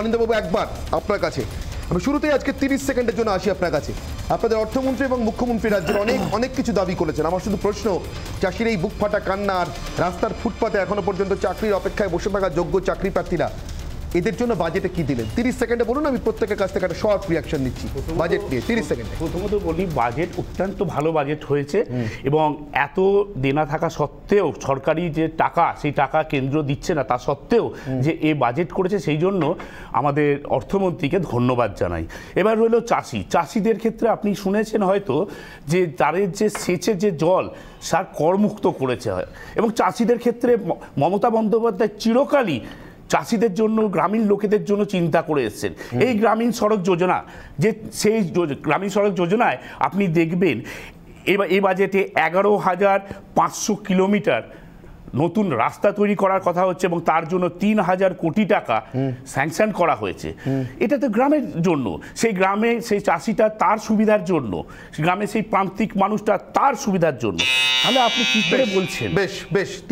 অনিন্দ্যবাবু একবার আপনার কাছে। আমি শুরুতেই আজকে তিরিশ সেকেন্ডের জন্য আসি আপনার কাছে। আপনাদের অর্থমন্ত্রী এবং মুখ্যমন্ত্রী রাজ্যের অনেক অনেক কিছু দাবি করেছেন। আমার শুধু প্রশ্ন, চাষির এই বুক ফাটা কান্না আর রাস্তার ফুটপাতে এখনও পর্যন্ত চাকরির অপেক্ষায় বসে থাকা যোগ্য চাকরি প্রার্থীরা এদের জন্য বাজেটে কি দিলেন? তিরিশ সেকেন্ডে বলুন আমি প্রত্যেকের কাছ থেকে একটা শর্ট রিয়াকশন নিচ্ছি। বাজেট নিয়ে তিরিশ সেকেন্ডে। প্রথমত বলি বাজেট অত্যন্ত ভালো বাজেট হয়েছে এবং এত দেনা থাকা সত্ত্বেও সরকারি যে টাকা সেই টাকা কেন্দ্র দিচ্ছে না তা সত্ত্বেও যে এ বাজেট করেছে সেই জন্য আমাদের অর্থমন্ত্রীকে ধন্যবাদ জানাই। এবার হলো চাষি। চাষিদের ক্ষেত্রে আপনি শুনেছেন হয়তো যে তাদের যে সেচের যে জল সার করমুক্ত করেছে হয়। এবং চাষিদের ক্ষেত্রে মমতা বন্দ্যোপাধ্যায় চিরকালই চাষিদের জন্য গ্রামীণ লোকেদের জন্য চিন্তা করে এসছেন। এই গ্রামীণ সড়ক যোজনা যে সেই গ্রামীণ সড়ক যোজনায় আপনি দেখবেন এবার এই বাজেটে এগারো হাজার পাঁচশো কিলোমিটার নতুন রাস্তা তৈরি করার কথা হচ্ছে এবং তার জন্য তিন হাজার কোটি টাকা স্যাংশন করা হয়েছে। এটা তো গ্রামের জন্য। সেই গ্রামে সেই চাষিটা তার সুবিধার জন্য গ্রামে সেই প্রান্তিক মানুষটা তার সুবিধার জন্য। তাহলে আপনি কি করে বলছেন? বেশ বেশ।